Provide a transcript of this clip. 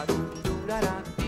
ba dum dum da da.